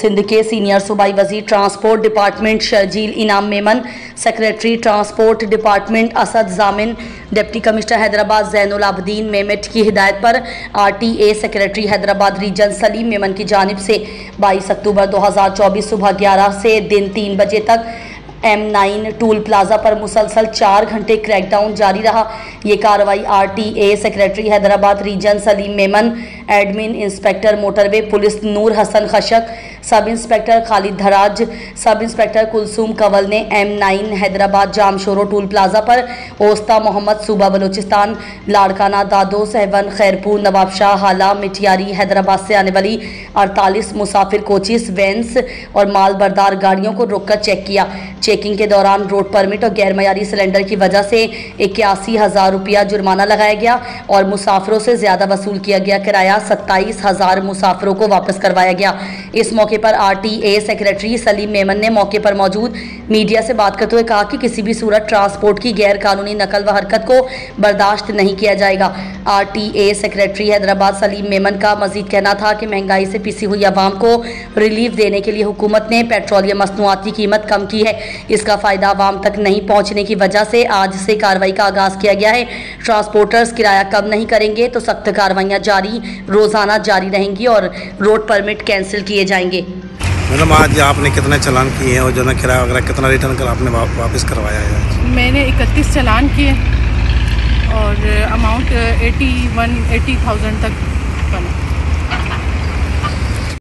सिंध के सीनियर सूबाई वज़ीर transport department Sharjeel Inam Memon, secretary transport department Asad Jamin, deputy commissioner Hyderabad Zainul Abideen मेमेट की हिदायत पर RTA secretary Hyderabad region Saleem Memon की जानब से 22 अक्टूबर 2024 सुबह 11 से दिन तीन बजे तक एम नाइन टूल प्लाजा पर मुसलसल चार घंटे क्रैकडाउन जारी रहा। ये कार्रवाई RTA secretary Hyderabad region Saleem Memon, admin inspector motorway police Noor Hassan Khashak sub inspector Khalid Dharaj, sub inspector Kulsoom Kanwal ने M nine Hyderabad Jamshoro toll plaza पर ओस्ता मोहम्मद सूबा बलूचिस्तान, लाड़काना दादो सहवन, खैरपुर नवाबशाह हाला मिटियारी हैदराबाद से आने वाली अड़तालीस मुसाफिर कोचिस, वैन्स और माल बरदार गाड़ियों को रोककर चेक किया। चेकिंग के दौरान रोड परमिट और गैर मयारी सिलेंडर की वजह से इक्यासी हज़ार रुपया जुर्माना लगाया गया और मुसाफिरों से ज़्यादा वसूल किया गया किराया सत्ताईस हज़ार मुसाफिरों को वापस करवाया गया। इस मौके पर आरटीए सेक्रेटरी सलीम मेमन ने मौके पर मौजूद मीडिया से बात करते हुए कहा कि किसी भी सूरत ट्रांसपोर्ट की गैर कानूनी नकल व हरकत को बर्दाश्त नहीं किया जाएगा। आरटीए सेक्रेटरी हैदराबाद सलीम मेमन का मजीद कहना था कि महँगाई से पिसी हुई आवाम को रिलीफ देने के लिए हुकूमत ने पेट्रोलियम मसनूआत की कीमत कम की है। इसका फ़ायदा आवाम तक नहीं पहुँचने की वजह से आज से कार्रवाई का आगाज़ किया गया है। ट्रांसपोर्टर्स किराया कम नहीं करेंगे तो सख्त कार्रवाइयाँ जारी, रोज़ाना जारी रहेंगी और रोड परमिट कैंसिल किए जाएँगे। मैडम आज आपने कितने चालान किए हैं और जो ना किराया वगैरह कितना रिटर्न कर आपने वा, वापस करवाया है मैंने इकतीस चलान किए और amount eighty one eighty thousand तक बना।